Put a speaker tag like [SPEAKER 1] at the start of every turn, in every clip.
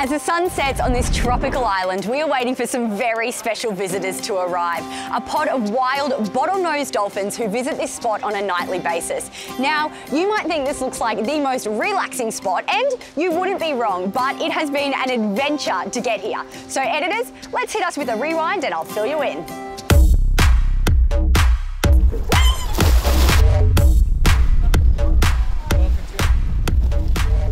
[SPEAKER 1] As the sun sets on this tropical island, we are waiting for some very special visitors to arrive. A pod of wild bottlenose dolphins who visit this spot on a nightly basis. Now, you might think this looks like the most relaxing spot, and you wouldn't be wrong, but it has been an adventure to get here. So editors, let's hit us with a rewind and I'll fill you in.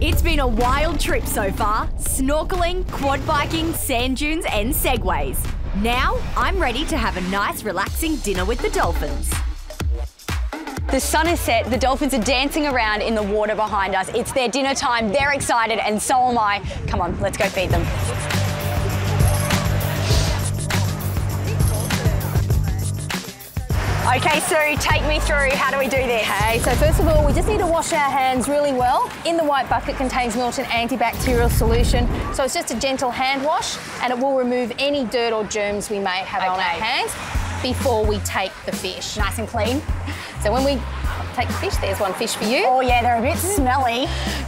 [SPEAKER 2] It's been a wild trip so far snorkeling, quad biking, sand dunes, and segways. Now I'm ready to have a nice, relaxing dinner with the dolphins.
[SPEAKER 1] The sun is set, the dolphins are dancing around in the water behind us. It's their dinner time, they're excited, and so am I. Come on, let's go feed them. Okay, Sue, take me through. How do we do this?
[SPEAKER 3] Okay, so first of all, we just need to wash our hands really well. In the white bucket contains Milton antibacterial solution. So it's just a gentle hand wash and it will remove any dirt or germs we may have on our hands before we take the fish.
[SPEAKER 1] Nice and clean.
[SPEAKER 3] So when we take the fish, there's one fish for you.
[SPEAKER 1] Oh yeah, they're a bit mm-hmm. smelly.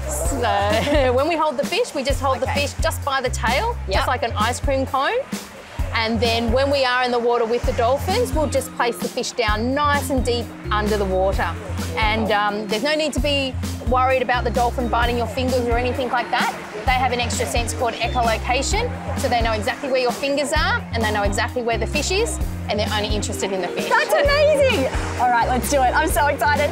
[SPEAKER 3] So when we hold the fish, we just hold the fish just by the tail,
[SPEAKER 1] Yep.
[SPEAKER 3] just like an ice cream cone. And then when we are in the water with the dolphins, we'll just place the fish down nice and deep under the water. And um, there's no need to be worried about the dolphin biting your fingers or anything like that. They have an extra sense called echolocation, so they know exactly where your fingers are and they know exactly where the fish is, and they're only interested in the fish.
[SPEAKER 1] That's amazing. All right, let's do it. I'm so excited.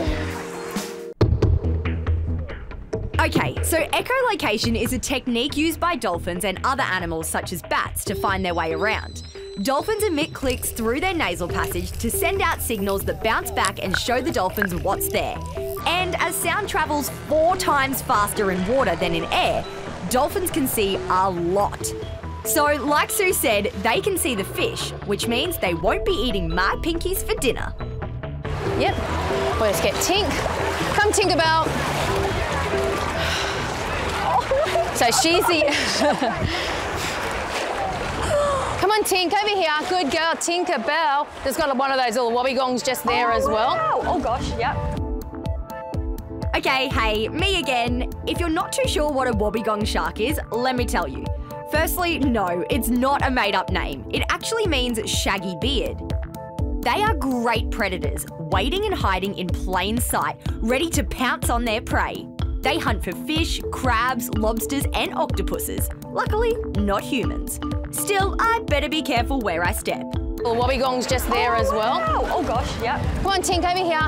[SPEAKER 2] Okay, so echolocation is a technique used by dolphins and other animals such as bats to find their way around. Dolphins emit clicks through their nasal passage to send out signals that bounce back and show the dolphins what's there. And as sound travels four times faster in water than in air, dolphins can see a lot. So, like Sue said, they can see the fish, which means they won't be eating my pinkies for dinner.
[SPEAKER 3] Yep. Just get Tink. Come, Tinkerbell. So she's the. Come on, Tink, over here. Good girl, Tinker Bell. There's got one of those little wobbegongs just there as well.
[SPEAKER 1] Oh, wow. Oh gosh, yep.
[SPEAKER 2] Okay, hey, me again. If you're not too sure what a wobbegong shark is, let me tell you. Firstly, no, it's not a made up name. It actually means shaggy beard. They are great predators, waiting and hiding in plain sight, ready to pounce on their prey. They hunt for fish, crabs, lobsters, and octopuses. Luckily, not humans. Still, I'd better be careful where I step.
[SPEAKER 3] Little wobbegong's just there oh, as well.
[SPEAKER 1] Wow. Oh gosh, yep.
[SPEAKER 3] Come on, Tink, over here.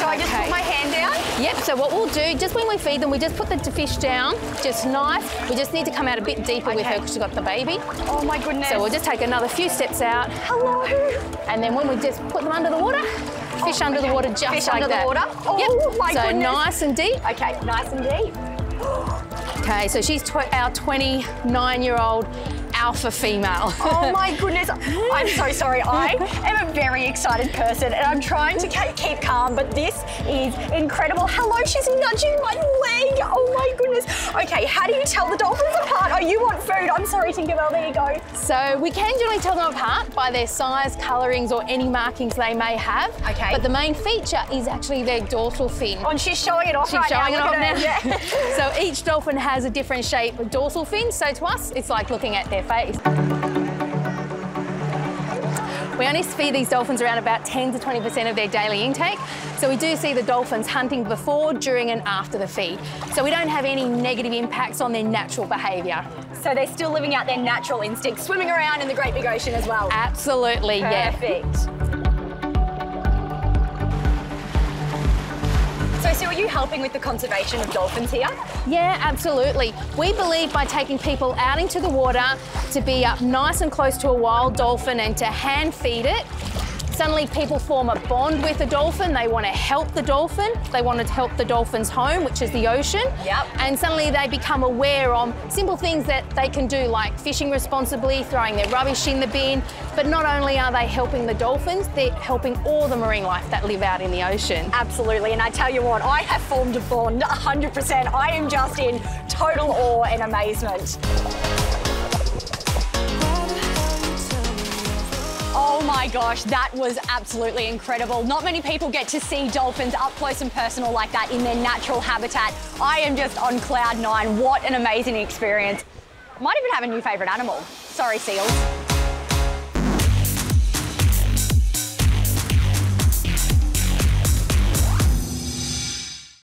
[SPEAKER 1] So I just
[SPEAKER 3] Okay.
[SPEAKER 1] put my hand down.
[SPEAKER 3] Yep, so what we'll do, just when we feed them, we just put the fish down, just nice. We just need to come out a bit deeper with her because she's got the baby.
[SPEAKER 1] Oh my goodness.
[SPEAKER 3] So we'll just take another few steps out.
[SPEAKER 1] Hello.
[SPEAKER 3] And then when we just put them under the water, Oh, fish under the water just
[SPEAKER 1] Fish
[SPEAKER 3] like
[SPEAKER 1] under the
[SPEAKER 3] that.
[SPEAKER 1] water? Oh,
[SPEAKER 3] yep.
[SPEAKER 1] my
[SPEAKER 3] so
[SPEAKER 1] goodness.
[SPEAKER 3] nice and deep.
[SPEAKER 1] Okay, nice and deep.
[SPEAKER 3] Okay, so she's tw- our 29-year-old alpha female.
[SPEAKER 1] Oh my goodness. I'm so sorry. I am a very excited person and I'm trying to keep calm, but this is incredible. Hello, she's nudging my leg. Oh my goodness. Okay, how do you tell the dolphins apart? Oh, you want food. I'm sorry, Tinkerbell. There you go.
[SPEAKER 3] So we can generally tell them apart by their size, colourings, or any markings they may have.
[SPEAKER 1] Okay.
[SPEAKER 3] But the main feature is actually their dorsal fin.
[SPEAKER 1] Oh, and she's showing it off
[SPEAKER 3] She's
[SPEAKER 1] right
[SPEAKER 3] showing
[SPEAKER 1] now.
[SPEAKER 3] it off now.
[SPEAKER 1] Yeah.
[SPEAKER 3] so each dolphin has a different shape of dorsal fin. So to us, it's like looking at their face. We only feed these dolphins around about 10 to 20% of their daily intake. So we do see the dolphins hunting before, during and after the feed. So we don't have any negative impacts on their natural behaviour.
[SPEAKER 1] So they're still living out their natural instincts, swimming around in the great big ocean as well.
[SPEAKER 3] Absolutely, yeah.
[SPEAKER 1] Perfect. So, are you helping with the conservation of dolphins here?
[SPEAKER 3] Yeah, absolutely. We believe by taking people out into the water to be up nice and close to a wild dolphin and to hand feed it, suddenly people form a bond with the dolphin. They want to help the dolphin. They want to help the dolphin's home, which is the ocean.
[SPEAKER 1] Yep.
[SPEAKER 3] And suddenly they become aware of simple things that they can do, like fishing responsibly, throwing their rubbish in the bin. But not only are they helping the dolphins, they're helping all the marine life that live out in the ocean.
[SPEAKER 1] Absolutely, and I tell you what, I have formed a bond 100%. I am just in total awe and amazement. Oh my gosh, that was absolutely incredible. Not many people get to see dolphins up close and personal like that in their natural habitat. I am just on cloud nine. What an amazing experience. Might even have a new favourite animal. Sorry, seals.